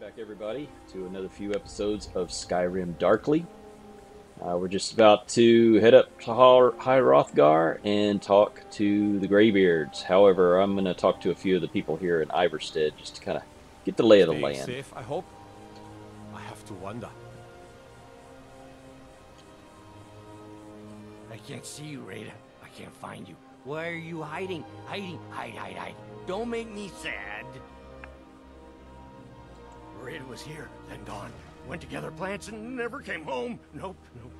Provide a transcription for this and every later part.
Welcome back, everybody, to another few episodes of Skyrim Darkly. Uh, we're just about to head up to High Hrothgar and talk to the Greybeards. However, I'm going to talk to a few of the people here in Ivarstead just to kind of get the lay of the Stay land. safe, I hope. I have to wonder. I can't see you, Rada. I can't find you. Why are you hiding? Hiding, hide, hide, hide. Don't make me sad. Rada was here, then gone. Went to gather plants and never came home. Nope, nope.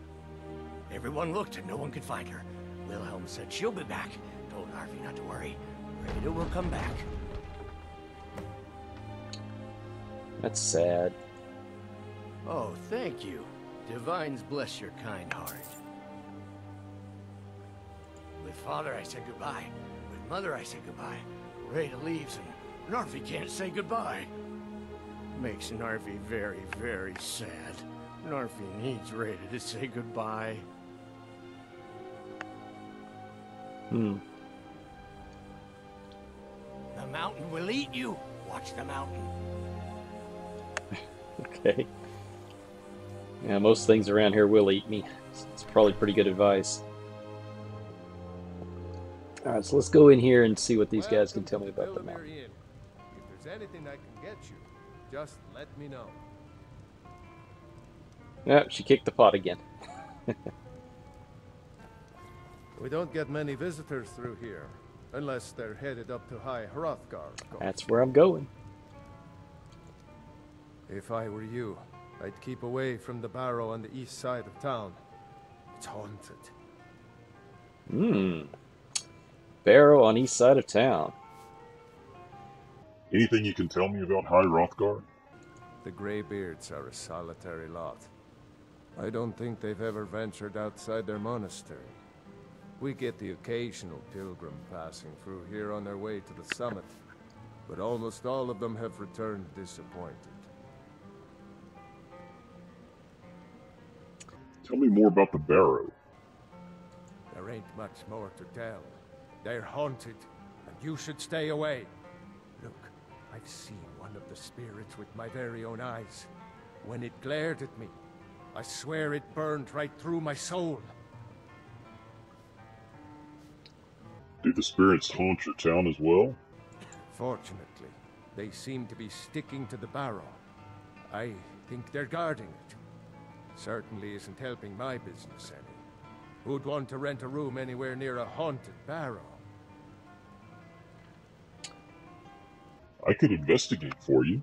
Everyone looked and no one could find her. Wilhelm said she'll be back. Told Harvey not to worry. Rada will come back. That's sad. Oh, thank you. Divines bless your kind heart. With father, I said goodbye. With mother, I said goodbye. Rada leaves, and Narfi can't say goodbye. Makes Narfi very, very sad. Narfi needs Rada to say goodbye. Hmm. The mountain will eat you. Watch the mountain. Okay. Yeah, most things around here will eat me. It's probably pretty good advice. Alright, so let's go in here and see what these guys can tell me about the mountain. If there's anything I can get you, just let me know. Yep, she kicked the pot again. We don't get many visitors through here, unless they're headed up to High Hrothgar. That's where I'm going. If I were you, I'd keep away from the barrow on the east side of town. It's haunted. Hmm. Barrow on east side of town. Anything you can tell me about High Hrothgar? The Greybeards are a solitary lot. I don't think they've ever ventured outside their monastery. We get the occasional pilgrim passing through here on their way to the summit, but almost all of them have returned disappointed. Tell me more about the Barrow. There ain't much more to tell. They're haunted, and you should stay away. I've seen one of the spirits with my very own eyes. When it glared at me, I swear it burned right through my soul. Do the spirits haunt your town as well? Fortunately, they seem to be sticking to the barrow. I think they're guarding it. Certainly isn't helping my business any. Who'd want to rent a room anywhere near a haunted barrow? I could investigate for you.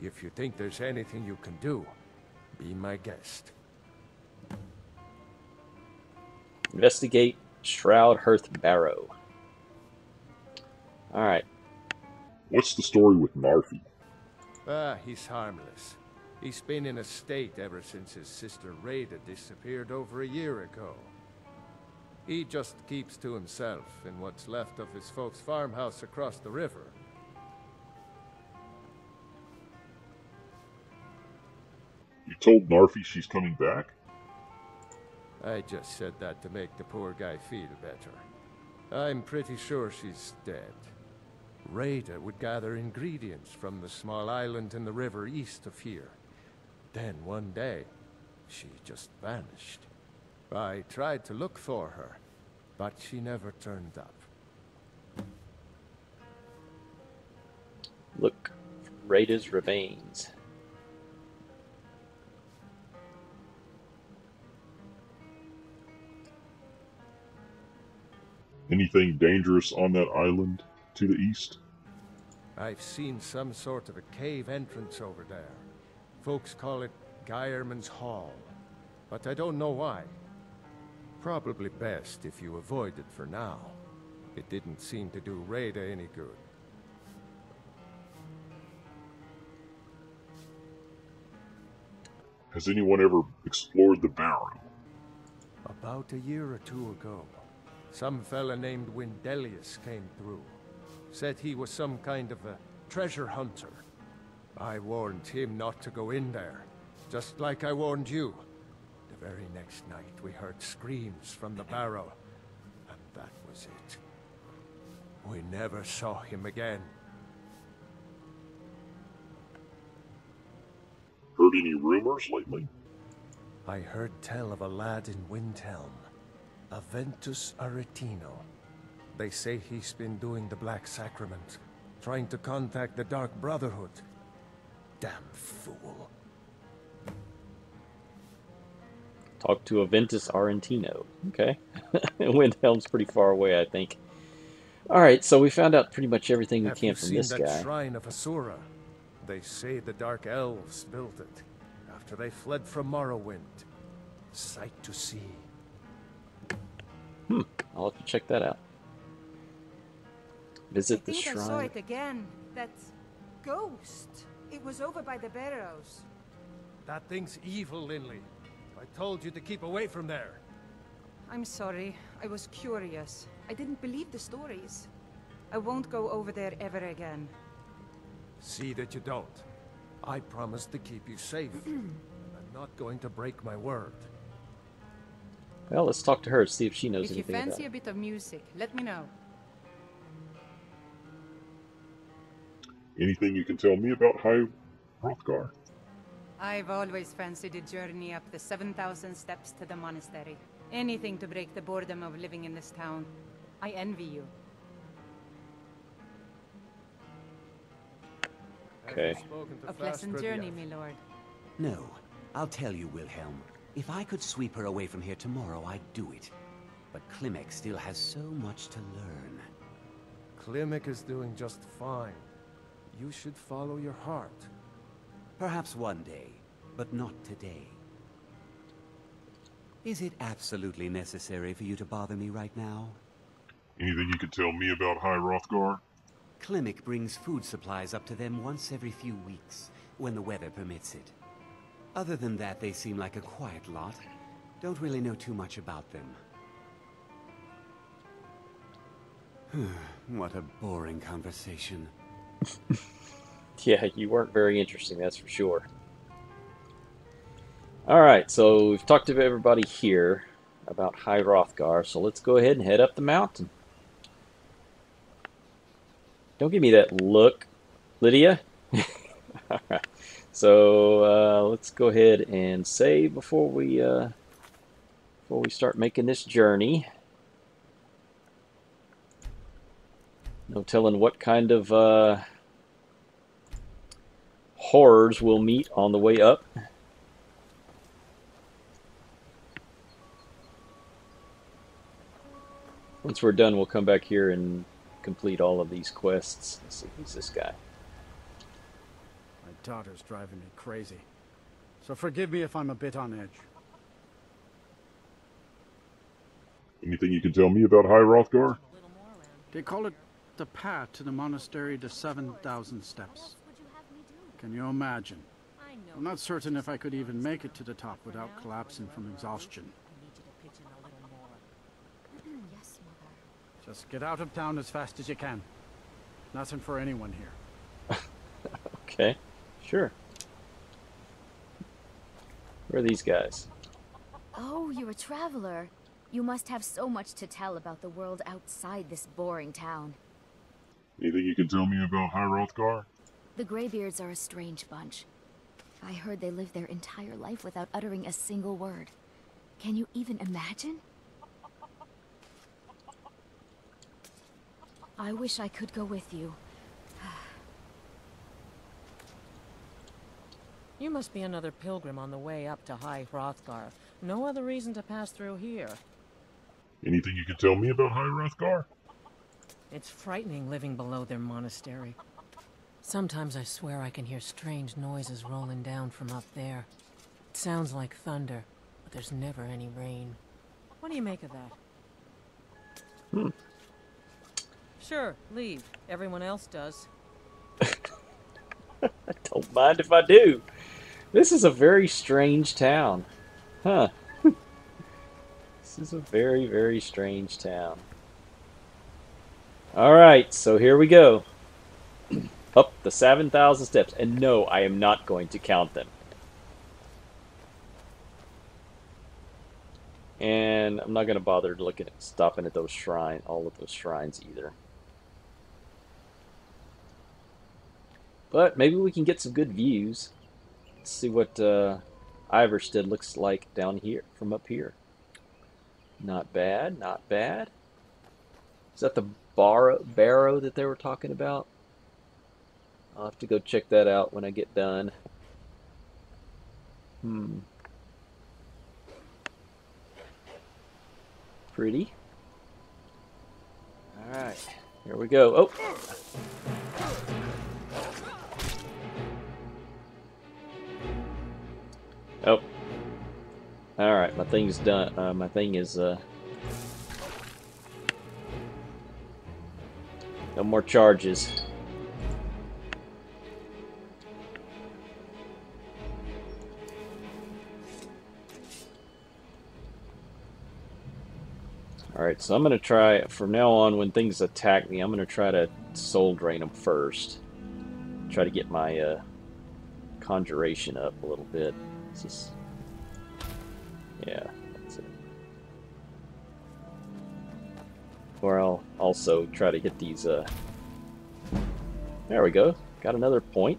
If you think there's anything you can do, be my guest. Investigate Shroud Hearth Barrow. Alright. What's the story with Narfi? Ah, he's harmless. He's been in a state ever since his sister Rada disappeared over a year ago. He just keeps to himself in what's left of his folks' farmhouse across the river. You told Narfi she's coming back? I just said that to make the poor guy feel better. I'm pretty sure she's dead. Rada would gather ingredients from the small island in the river east of here. Then one day, she just vanished. I tried to look for her, but she never turned up. Look for Rada's remains. Anything dangerous on that island to the east? I've seen some sort of a cave entrance over there. Folks call it Geirmund's Hall, but I don't know why. Probably best if you avoid it for now. It didn't seem to do Rada any good. Has anyone ever explored the Barrow? About a year or two ago, some fella named Wyndelius came through. Said he was some kind of a treasure hunter. I warned him not to go in there, just like I warned you. The very next night, we heard screams from the barrow, and that was it. We never saw him again. any rumors lately? I heard tell of a lad in Windhelm, Aventus Aretino. They say he's been doing the Black Sacrament, trying to contact the Dark Brotherhood. Damn fool. Talk to Aventus Argentino. Okay. Windhelm's pretty far away, I think. Alright, so we found out pretty much everything we Have can you from seen this that guy. shrine of Azura? They say the Dark Elves built it after they fled from Morrowind. Sight to see. I'll have to check that out. Visit I the think I saw it again. That ghost. It was over by the barrows. That thing's evil, Lynly. I told you to keep away from there. I'm sorry. I was curious. I didn't believe the stories. I won't go over there ever again. See that you don't. I promised to keep you safe. I'm not going to break my word. Well, let's talk to her, see if she knows anything. if you anything about fancy a bit of music, let me know. Anything you can tell me about High Hrothgar? I've always fancied a journey up the 7,000 steps to the monastery. Anything to break the boredom of living in this town. I envy you. Okay. A pleasant journey, my lord. No, I'll tell you, Wilhelm. If I could sweep her away from here tomorrow, I'd do it. But Klimek still has so much to learn. Klimek is doing just fine. You should follow your heart. Perhaps one day, but not today. Is it absolutely necessary for you to bother me right now? Anything you can tell me about High Hrothgar? Klimek brings food supplies up to them once every few weeks, when the weather permits it. Other than that, they seem like a quiet lot. Don't really know too much about them. what a boring conversation. Yeah, you weren't very interesting, that's for sure. Alright, so we've talked to everybody here about High Hrothgar, so let's go ahead and head up the mountain. Don't give me that look, Lydia. Alright, so uh, let's go ahead and save before we uh, before we start making this journey. No telling what kind of uh, horrors we'll meet on the way up. Once we're done, we'll come back here and complete all of these quests. Let's see, who's this guy? My daughter's driving me crazy. So forgive me if I'm a bit on edge. Anything you can tell me about High Hrothgar? They call it the path to the monastery to 7,000 steps. Can you imagine? I'm not certain if I could even make it to the top without collapsing from exhaustion. yes, Mother. Just get out of town as fast as you can. Nothing for anyone here. Okay, sure. Where are these guys? Oh, you're a traveler. You must have so much to tell about the world outside this boring town. Anything you can tell me about High Hrothgar? The Greybeards are a strange bunch. I heard they lived their entire life without uttering a single word. Can you even imagine? I wish I could go with you. You must be another pilgrim on the way up to High Hrothgar. No other reason to pass through here. Anything you can tell me about High Hrothgar? It's frightening living below their monastery. Sometimes I swear I can hear strange noises rolling down from up there. It sounds like thunder, but there's never any rain. What do you make of that? Hmm. Sure, leave. Everyone else does. I Don't mind if I do. This is a very strange town. Huh. this is a very, very strange town. Alright, so here we go. Up the 7,000 steps. And no, I am not going to count them. And I'm not going to bother looking at stopping at those shrine, all of those shrines either. But maybe we can get some good views. Let's see what uh, Ivarstead looks like down here, from up here. Not bad, not bad. Is that the barrow, barrow that they were talking about? I'll have to go check that out when I get done. Hmm. Pretty. Alright, here we go. Oh. Alright, my thing's done. Uh, my thing is, uh... No more charges. Alright, so I'm to try, from now on, when things attack me, I'm to try to soul drain them first. Try to get my uh, conjuration up a little bit. Yeah, that's it. Or I'll also try to get these, uh, there we go. Got another point.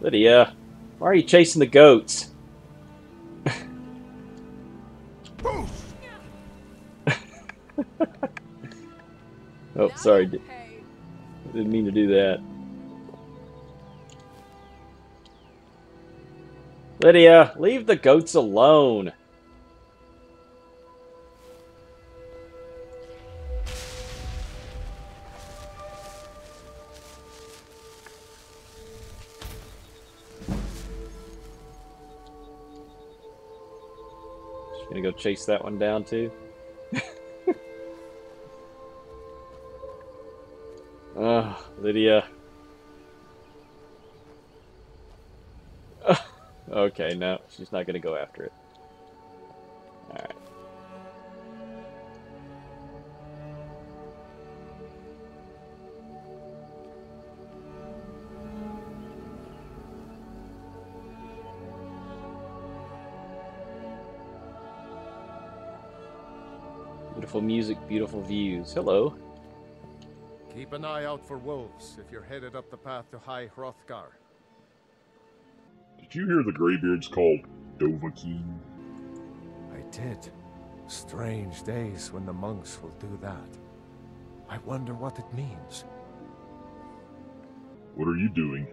Lydia, why are you chasing the goats? Sorry. Didn't mean to do that. Lydia, leave the goats alone. Just gonna go chase that one down too. Lydia. okay, no, she's not going to go after it. Alright. Beautiful music, beautiful views. Hello. Keep an eye out for wolves if you're headed up the path to High Hrothgar. Did you hear the Greybeards called Dovahkiin? I did. Strange days when the monks will do that. I wonder what it means. What are you doing?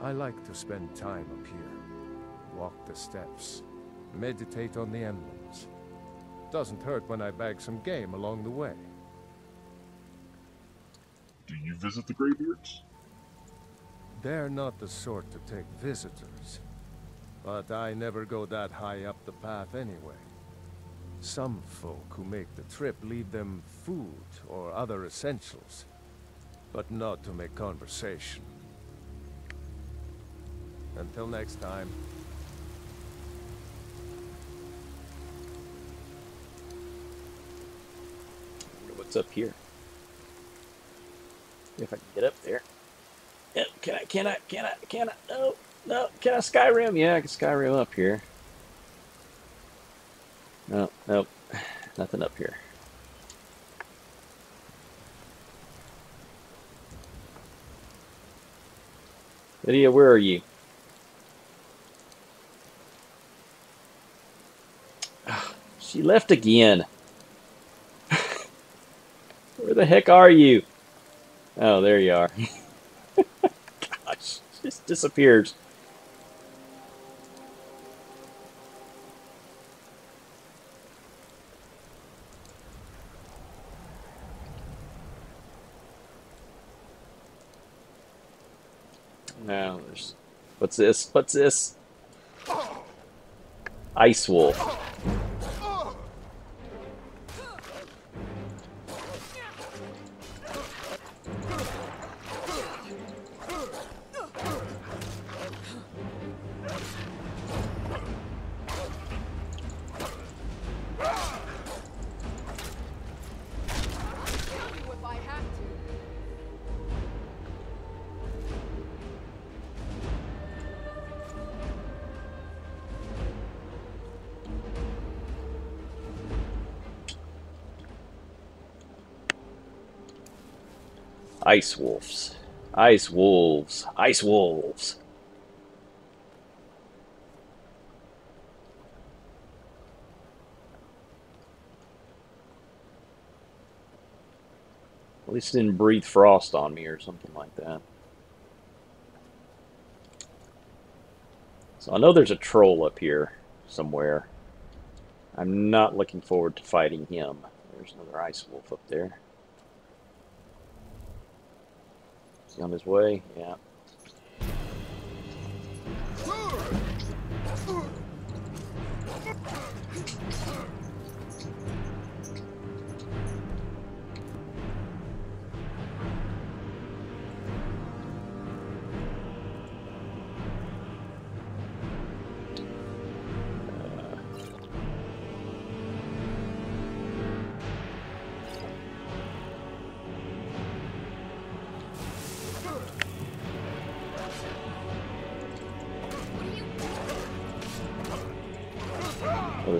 I like to spend time up here. Walk the steps. Meditate on the emblems. Doesn't hurt when I bag some game along the way. Do you visit the Greybeards? They're not the sort to take visitors. But I never go that high up the path anyway. Some folk who make the trip leave them food or other essentials. But not to make conversation. Until next time. What's up here? If I can get up there. Yep, can I, can I, can I, can I, no, no, can I Skyrim? Yeah, I can Skyrim up here. No, nope, nothing up here. Lydia, where are you? She left again. Where the heck are you? Oh, there you are. Gosh, just disappears. Now, there's. What's this? What's this? Ice Wolf. Ice wolves. Ice wolves. Ice wolves. At least didn't breathe frost on me or something like that. So I know there's a troll up here somewhere. I'm not looking forward to fighting him. There's another ice wolf up there. Is he on his way? Yeah.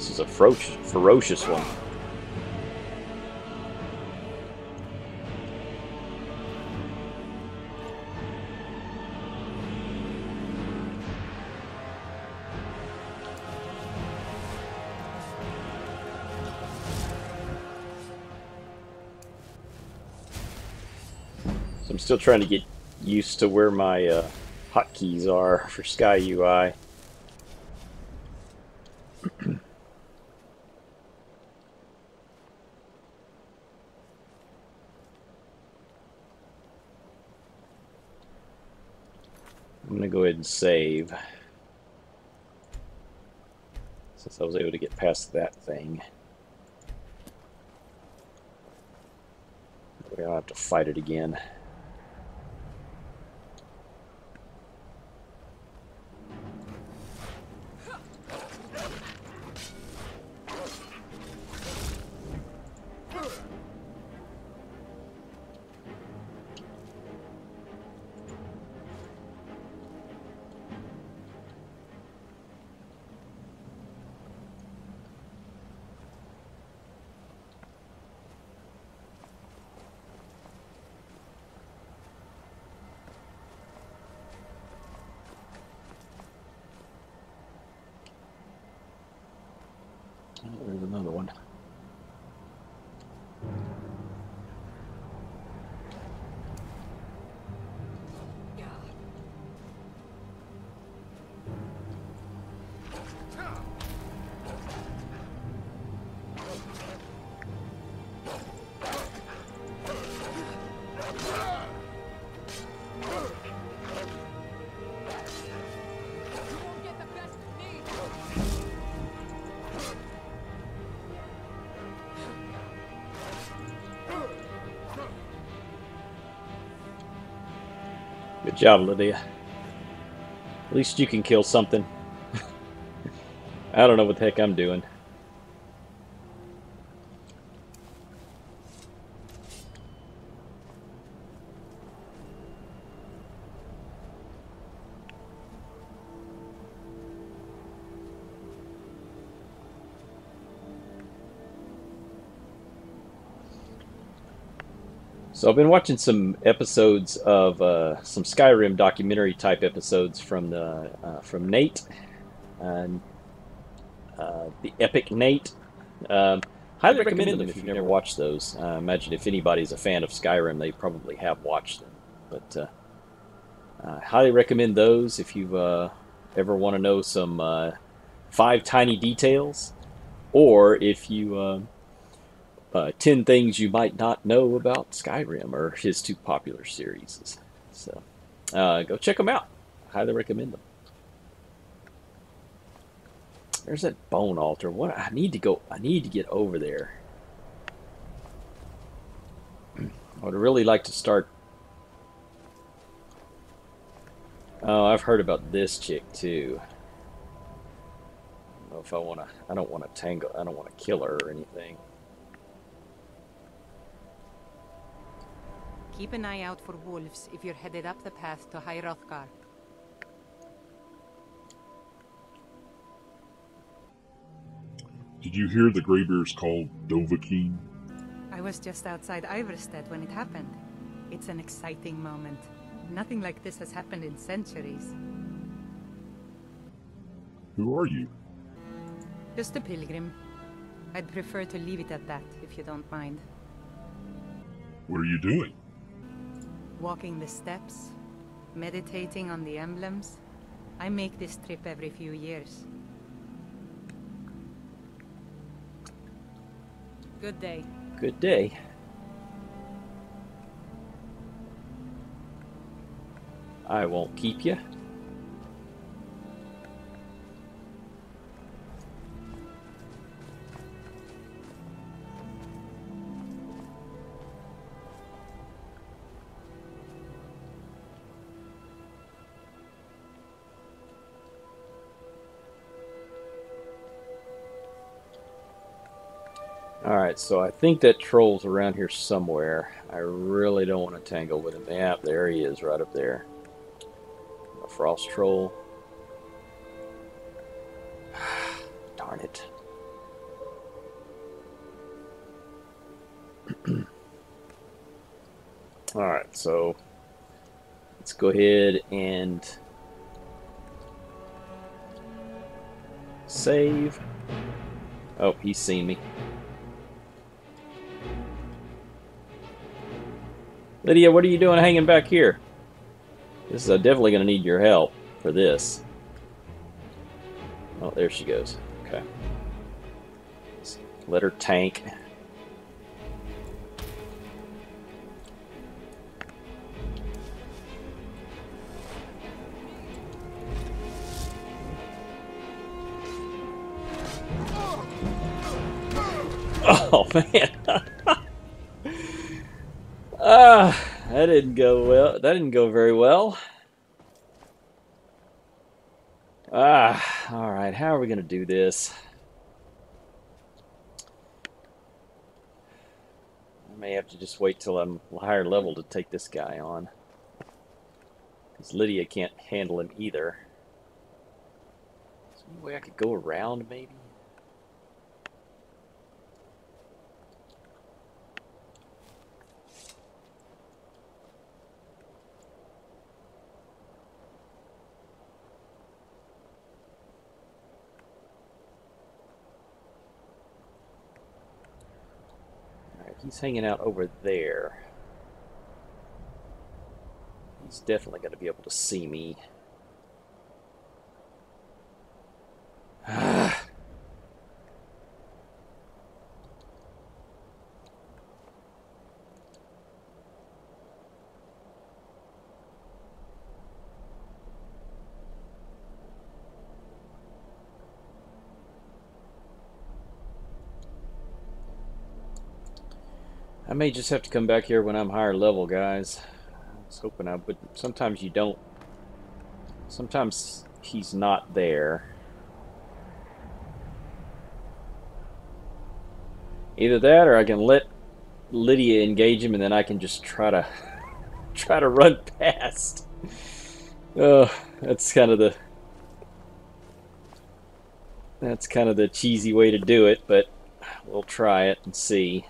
This is a ferocious, one. So I'm still trying to get used to where my uh, hotkeys are for Sky UI. I'm going to go ahead and save. Since I was able to get past that thing. I'll have to fight it again. Job, Lydia. At least you can kill something. I don't know what the heck I'm doing. So I've been watching some episodes of uh, some Skyrim documentary type episodes from the uh, from Nate, and uh, the Epic Nate. Um, highly recommend them if you've never watched those. I imagine if anybody's a fan of Skyrim, they probably have watched them. But uh, uh, highly recommend those if you uh, ever want to know some uh, five tiny details, or if you uh, uh, 10 things you might not know about Skyrim or his two popular series. So uh, go check them out. Highly recommend them. There's that bone altar. What I need to go. I need to get over there. I would really like to start. Oh, I've heard about this chick too. I don't if I want to. I don't want to tangle. I don't want to kill her or anything. Keep an eye out for wolves if you're headed up the path to High Hrothgar. Did you hear the Greybeards called Dovahkiin? I was just outside Ivarstead when it happened. It's an exciting moment. Nothing like this has happened in centuries. Who are you? Just a pilgrim. I'd prefer to leave it at that, if you don't mind. What are you doing? Walking the steps, meditating on the emblems. I make this trip every few years. Good day. Good day. I won't keep you. So I think that troll's around here somewhere. I really don't want to tangle with him. Yeah, there he is, right up there. A frost troll. Darn it. Alright, so let's go ahead and save. Oh, he's seen me. Lydia, what are you doing hanging back here? This is uh, definitely going to need your help for this. Oh, there she goes. Okay. Let her tank. Oh, man. Ah, that didn't go well. That didn't go very well. Ah, all right. How are we going to do this? I may have to just wait till I'm higher level to take this guy on. Because Lydia can't handle him either. Is there any way I could go around, maybe? He's hanging out over there. He's definitely going to be able to see me. I may just have to come back here when I'm higher level, guys. I was hoping I would. Sometimes you don't. Sometimes he's not there. Either that or I can let Lydia engage him and then I can just try to try to run past. Oh, that's kind of the that's kind of the cheesy way to do it, but we'll try it and see.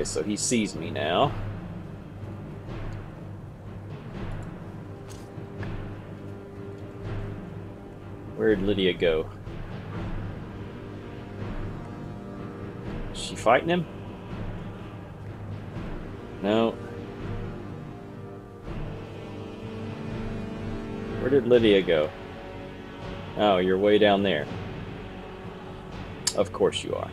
Okay, so he sees me now. Where'd Lydia go? Is she fighting him? No. Where did Lydia go? Oh, you're way down there. Of course you are.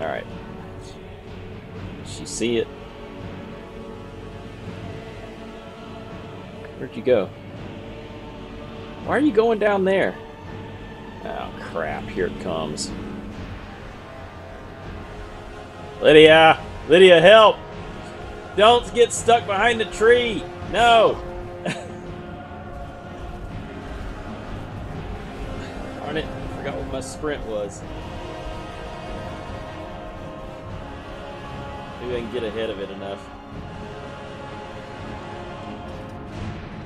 Alright. She see it? Where'd you go? Why are you going down there? Oh crap, here it comes. Lydia! Lydia, help! Don't get stuck behind the tree! No! Darn it, I forgot what my sprint was. Maybe I can get ahead of it enough.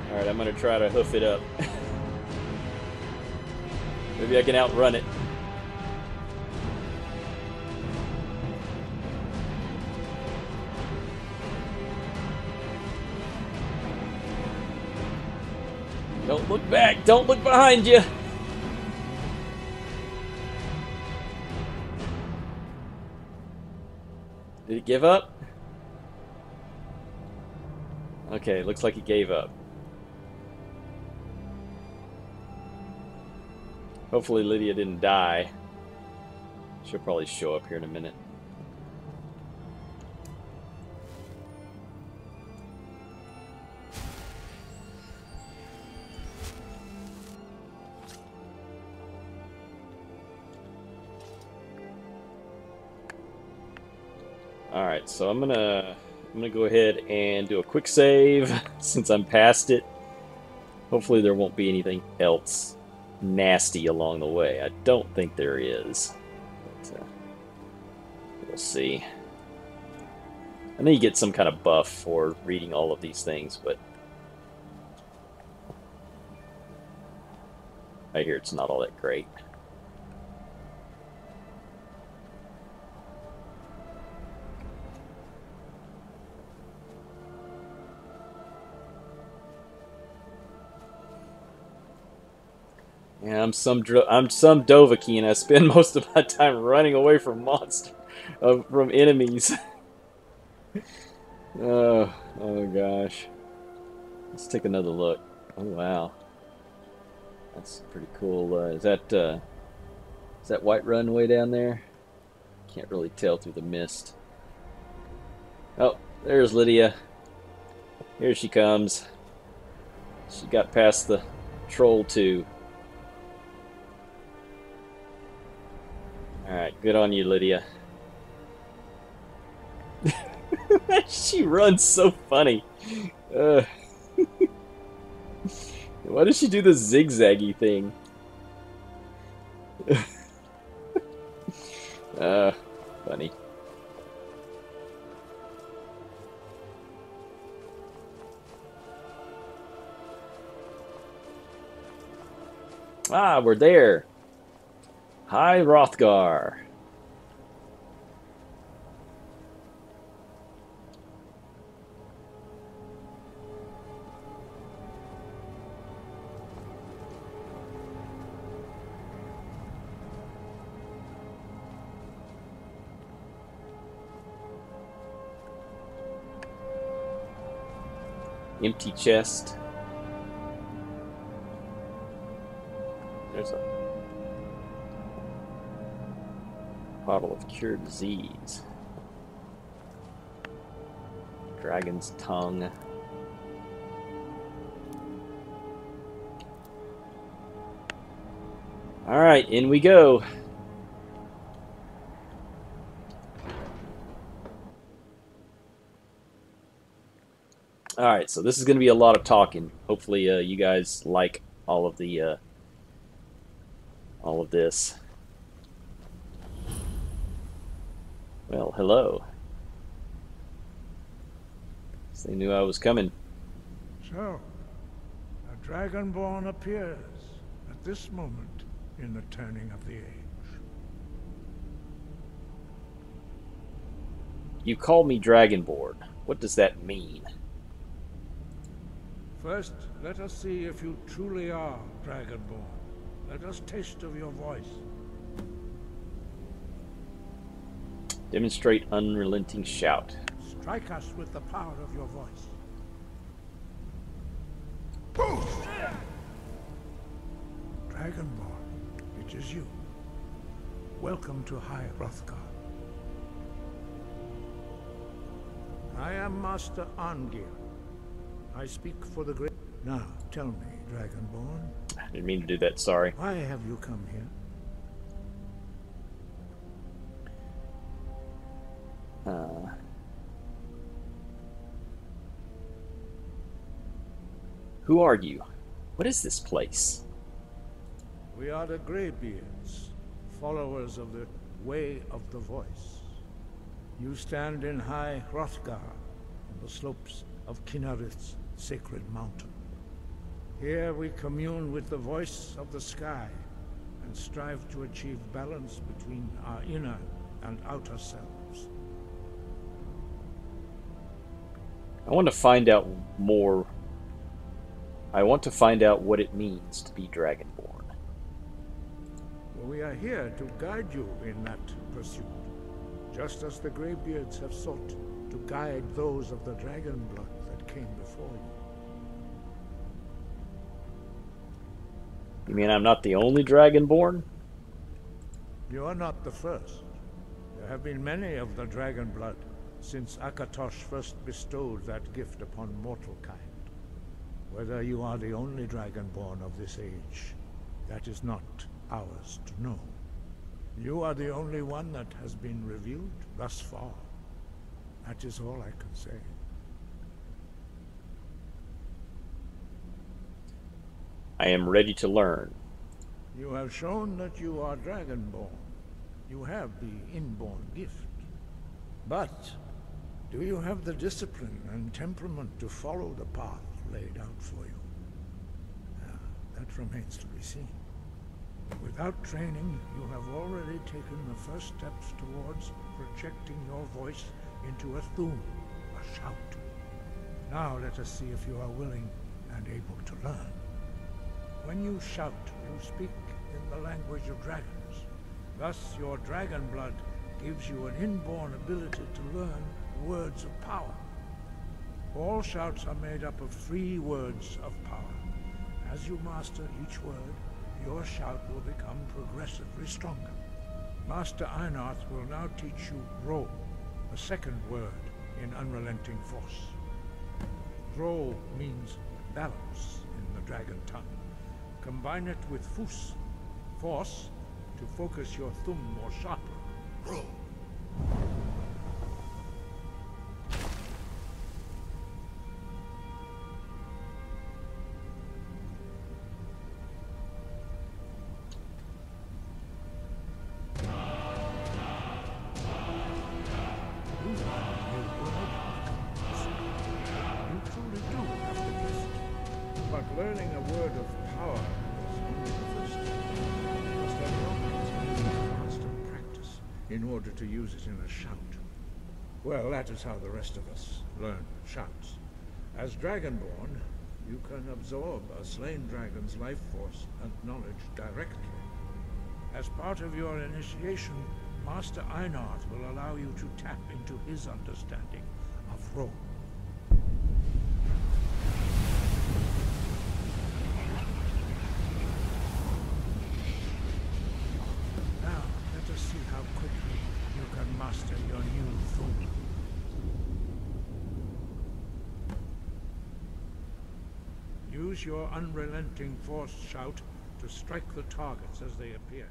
Alright, I'm gonna try to hoof it up. Maybe I can outrun it. Don't look back! Don't look behind you! Give up? Okay, looks like he gave up. Hopefully Lydia didn't die. She'll probably show up here in a minute. Alright, so I'm gonna I'm gonna go ahead and do a quick save since I'm past it. Hopefully there won't be anything else nasty along the way. I don't think there is. But, uh, we'll see. I know you get some kind of buff for reading all of these things, but I hear it's not all that great. I'm some Dro I'm some Dovahkiin. I spend most of my time running away from monsters, uh, from enemies. oh, oh gosh. Let's take another look. Oh wow, that's pretty cool. Uh, is that uh, is that Whiterun way down there? Can't really tell through the mist. Oh, there's Lydia. Here she comes. She got past the troll too. Good on you, Lydia. she runs so funny. Uh, why does she do the zigzaggy thing? uh, funny. Ah, we're there. High, Hrothgar. Empty chest. There's a bottle of cure disease. Dragon's tongue. Alright, in we go. Alright, so this is going to be a lot of talking. Hopefully uh, you guys like all of the uh, all of this. Well, hello. They knew I was coming. So, a Dragonborn appears at this moment in the turning of the age. You call me Dragonborn. What does that mean? First, let us see if you truly are Dragonborn. Let us taste of your voice. Demonstrate unrelenting shout. Strike us with the power of your voice. Dragonborn, it is you. Welcome to High Hrothgar. I am Master Arngeir. I speak for the great... Now, tell me, Dragonborn. I didn't mean to do that, sorry. Why have you come here? Uh, who are you? What is this place? We are the Greybeards, followers of the Way of the Voice. You stand in High Hrothgar, on the slopes of Kynareth's sacred mountain. Here we commune with the voice of the sky and strive to achieve balance between our inner and outer selves. I want to find out more. I want to find out what it means to be Dragonborn. We are here to guide you in that pursuit, just as the Greybeards have sought to guide those of the dragon blood that came before you. You mean I'm not the only Dragonborn? You are not the first. There have been many of the dragon blood since Akatosh first bestowed that gift upon mortal kind. Whether you are the only dragonborn of this age, that is not ours to know. You are the only one that has been revealed thus far. That is all I can say. I am ready to learn. You have shown that you are Dragonborn. You have the inborn gift. But, do you have the discipline and temperament to follow the path laid out for you? Uh, that remains to be seen. Without training, you have already taken the first steps towards projecting your voice into a Thu'um, a shout. Now let us see if you are willing and able to learn. When you shout, you speak in the language of dragons. Thus, your dragon blood gives you an inborn ability to learn words of power. All shouts are made up of three words of power. As you master each word, your shout will become progressively stronger. Master Einarth will now teach you Ro, a second word in Unrelenting Force. Ro means balance in the dragon tongue. Combine it with Fus, force, to focus your Thu'um more sharply. In order to use it in a shout. Well, that is how the rest of us learn shouts. As Dragonborn, you can absorb a slain dragon's life force and knowledge directly. As part of your initiation, Master Einarth will allow you to tap into his understanding of Ro. Now, let us see how quickly you can master your new Thu'um. Use your unrelenting force shout to strike the targets as they appear.